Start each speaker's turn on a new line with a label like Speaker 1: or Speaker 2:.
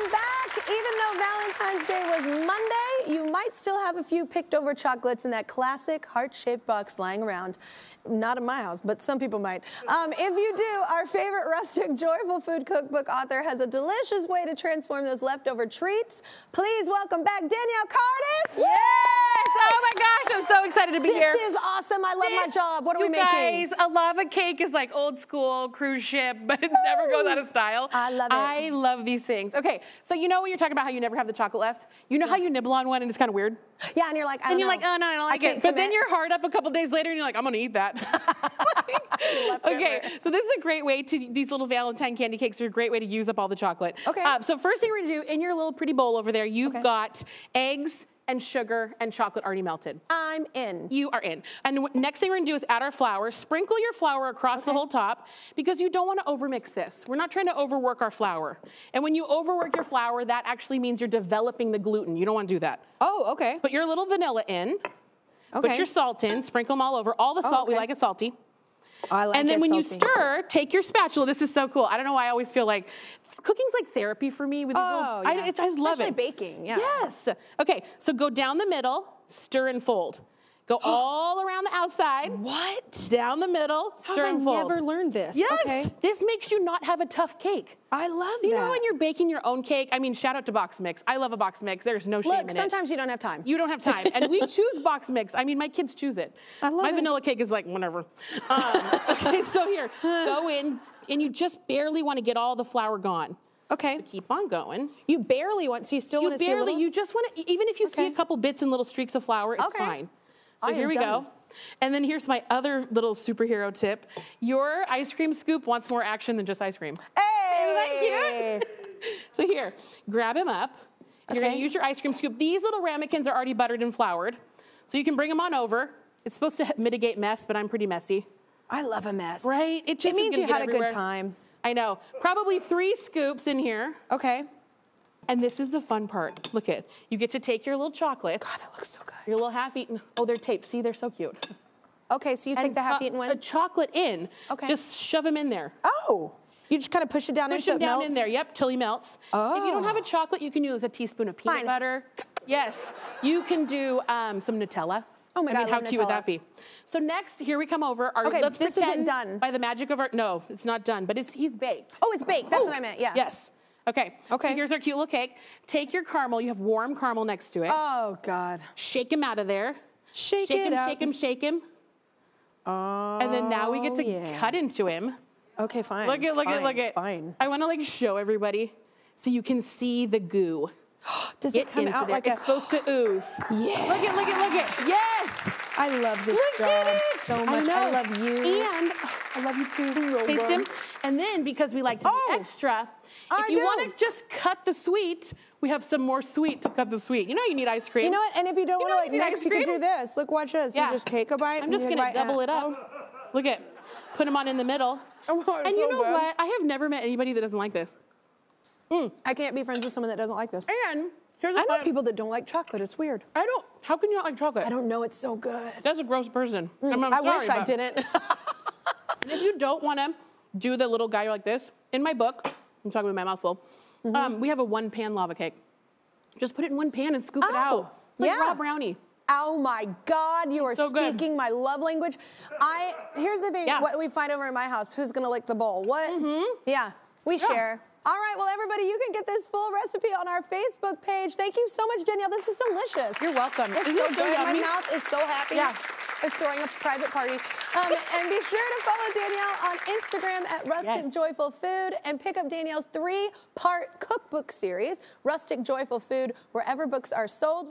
Speaker 1: welcome back. Even though Valentine's Day was Monday, you might still have a few picked over chocolates in that classic heart-shaped box lying around. Not in my house, but some people might. Um, if you do, our favorite rustic joyful food cookbook author has a delicious way to transform those leftover treats. Please welcome back Danielle Kartes.
Speaker 2: Yes! Oh my gosh, I'm so excited to be here.
Speaker 1: This is awesome. I love my job. What are we making?
Speaker 2: Guys, a lava cake is like old school cruise ship, but it never goes out of style.
Speaker 1: I love it.
Speaker 2: I love these things. Okay, so you know when you're talking about how you never have the chocolate left? You know how you nibble on one and it's kind of weird?
Speaker 1: Yeah, and you're like, I don't
Speaker 2: and you're
Speaker 1: know.
Speaker 2: like, oh no, I don't like
Speaker 1: can't
Speaker 2: it. But then you're hard up a couple days later and you're like, I'm gonna eat that. okay, so this is a great way to, these little Valentine candy cakes are a great way to use up all the chocolate.
Speaker 1: Okay.
Speaker 2: Uh, so first thing we're gonna do, in your little pretty bowl over there, you've
Speaker 1: Okay.
Speaker 2: got eggs and sugar and chocolate already melted.
Speaker 1: I'm in.
Speaker 2: You are in. And next thing we're gonna do is add our flour. Sprinkle your flour across the whole top because you don't wanna overmix this. We're not trying to overwork our flour. And when you overwork your flour, that actually means you're developing the gluten. You don't wanna do that.
Speaker 1: Oh, okay.
Speaker 2: Put your little vanilla in.
Speaker 1: Okay.
Speaker 2: Put your salt in, sprinkle them all over. All the
Speaker 1: Oh,
Speaker 2: salt, we like it salty.
Speaker 1: I like
Speaker 2: and then when you stir, take your spatula. This is so cool. I don't know why I always feel like cooking's like therapy for me. With
Speaker 1: Oh,
Speaker 2: little, I,
Speaker 1: yeah.
Speaker 2: I just love
Speaker 1: Especially
Speaker 2: it.
Speaker 1: baking, yeah.
Speaker 2: Yes. Okay, so go down the middle, stir and fold. Go all around the outside,
Speaker 1: What?
Speaker 2: down the middle,
Speaker 1: How
Speaker 2: stir
Speaker 1: have I
Speaker 2: fold.
Speaker 1: never learned this?
Speaker 2: Yes.
Speaker 1: Okay.
Speaker 2: This makes you not have a tough cake.
Speaker 1: I love
Speaker 2: You
Speaker 1: that.
Speaker 2: know when you're baking your own cake? I mean, shout out to Box Mix. I love a Box Mix. There's no shame
Speaker 1: Look,
Speaker 2: in it.
Speaker 1: sometimes you don't have time.
Speaker 2: You don't have time. And we choose box mix. I mean, my kids choose it.
Speaker 1: I love
Speaker 2: my
Speaker 1: it.
Speaker 2: vanilla cake is like, whatever. Um, okay, so here, go in, and you just barely want to get all the flour gone.
Speaker 1: okay.
Speaker 2: Keep on going.
Speaker 1: You barely want, so you still
Speaker 2: You
Speaker 1: want to see a
Speaker 2: barely,
Speaker 1: little?
Speaker 2: you just want to, even if you see a couple bits and little streaks of flour, it's
Speaker 1: Okay.
Speaker 2: fine. So
Speaker 1: I
Speaker 2: here we
Speaker 1: done.
Speaker 2: go. And then here's my other little superhero tip. Your ice cream scoop wants more action than just ice cream.
Speaker 1: hey!
Speaker 2: So here, grab him up. You're gonna
Speaker 1: Okay.
Speaker 2: use your ice cream scoop. These little ramekins are already buttered and floured. So you can bring them on over. It's supposed to mitigate mess, but I'm pretty messy.
Speaker 1: I love a mess.
Speaker 2: Right?
Speaker 1: It,
Speaker 2: just is
Speaker 1: means you had a good time.
Speaker 2: I know. Probably three scoops in here.
Speaker 1: Okay.
Speaker 2: And this is the fun part. Look at You get to take your little chocolate.
Speaker 1: God, that looks so good.
Speaker 2: your little half-eaten. Oh, they're taped. See, they're so cute.
Speaker 1: Okay, so you take the half-eaten
Speaker 2: A
Speaker 1: one.
Speaker 2: chocolate in.
Speaker 1: Okay.
Speaker 2: Just shove them in there.
Speaker 1: Oh, you just kind of push it down
Speaker 2: Push them
Speaker 1: it
Speaker 2: down
Speaker 1: melts.
Speaker 2: in there. Yep, till he melts. Oh. If you don't have a
Speaker 1: Oh.
Speaker 2: chocolate, you can use a teaspoon of peanut
Speaker 1: Fine.
Speaker 2: butter. Yes, you can do um, some Nutella.
Speaker 1: Oh my
Speaker 2: I
Speaker 1: God,
Speaker 2: mean, how cute would that be? So next, here we come over. Our,
Speaker 1: Okay,
Speaker 2: let's
Speaker 1: this isn't done.
Speaker 2: By the magic of our no, it's not done, but it's, he's baked.
Speaker 1: Oh, it's baked. That's
Speaker 2: Oh,
Speaker 1: what I meant. Yeah.
Speaker 2: Yes. Okay.
Speaker 1: Okay.
Speaker 2: So here's our cute little cake. Take your caramel. You have warm caramel next to it.
Speaker 1: Oh God.
Speaker 2: shake him out of there.
Speaker 1: Shake,
Speaker 2: shake
Speaker 1: it
Speaker 2: him,
Speaker 1: out.
Speaker 2: shake him, shake him.
Speaker 1: Oh.
Speaker 2: And then now we get to oh,
Speaker 1: yeah.
Speaker 2: cut into him.
Speaker 1: Okay, fine.
Speaker 2: Look at, look
Speaker 1: fine,
Speaker 2: at, look at.
Speaker 1: Fine.
Speaker 2: I want to like show everybody so you can see the goo.
Speaker 1: Does
Speaker 2: Get
Speaker 1: it come out like
Speaker 2: it's
Speaker 1: a?
Speaker 2: supposed to ooze.
Speaker 1: Yeah.
Speaker 2: Look at, look at, look at. Yes.
Speaker 1: I love this
Speaker 2: Look
Speaker 1: job
Speaker 2: at it.
Speaker 1: so much. I,
Speaker 2: know.
Speaker 1: love you.
Speaker 2: And oh, I love you too. Taste him. And then because we like to
Speaker 1: Oh,
Speaker 2: be extra,
Speaker 1: I
Speaker 2: if you want to just cut the sweet, we have some more sweet to cut the sweet. You know you need ice cream.
Speaker 1: You know what? And if you don't
Speaker 2: You
Speaker 1: want to like mix, you can do this. Look, watch this. You just take a bite.
Speaker 2: I'm just
Speaker 1: you take a
Speaker 2: gonna double it up. Oh. Look at, put them on in the middle.
Speaker 1: Oh,
Speaker 2: and you know
Speaker 1: good.
Speaker 2: what? I have never met anybody that doesn't like this.
Speaker 1: I can't be friends with someone that doesn't like this.
Speaker 2: And here's
Speaker 1: I know
Speaker 2: fun-
Speaker 1: people that don't like chocolate. It's weird.
Speaker 2: I don't. How can you not like chocolate?
Speaker 1: I don't know. It's so good.
Speaker 2: That's a gross person. I'm, I'm
Speaker 1: I wish I didn't.
Speaker 2: And if you don't want to do the little guy like this, in my book, I'm talking with my mouth full.
Speaker 1: Mm-hmm.
Speaker 2: Um, we have a one pan lava cake. Just put it in one pan and scoop it
Speaker 1: Oh,
Speaker 2: out. It's like
Speaker 1: yeah.
Speaker 2: raw brownie.
Speaker 1: Oh my God, you are
Speaker 2: So
Speaker 1: speaking my love language. I here's the thing.
Speaker 2: Yeah.
Speaker 1: What we find over in my house, who's gonna lick the bowl? What? Yeah, we.
Speaker 2: Yeah.
Speaker 1: share. All right, well, everybody, you can get this full recipe on our Facebook page. Thank you so much, Danielle. This is delicious.
Speaker 2: You're welcome.
Speaker 1: It's
Speaker 2: Isn't
Speaker 1: so
Speaker 2: it
Speaker 1: good. My mouth is so happy.
Speaker 2: Yeah.
Speaker 1: It's throwing a private party. Um, and be sure to follow Danielle on Instagram at Rustic
Speaker 2: Yes.
Speaker 1: Joyful Food and pick up Danielle's three-part cookbook series, Rustic Joyful Food, wherever books are sold.